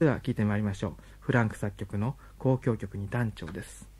では聴いてまいりましょう。フランク作曲の交響曲に団長です。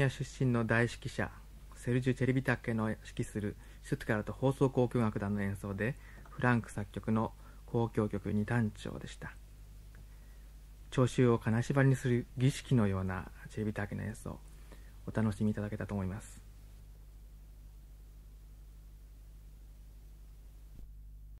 ニア出身の大指揮者セルジュ・チェリビタッケの指揮するシュツカルト放送交響楽団の演奏でフランク作曲の交響曲二単調でした。聴衆を金縛りにする儀式のようなチェリビタッケの演奏お楽しみいただけたと思います。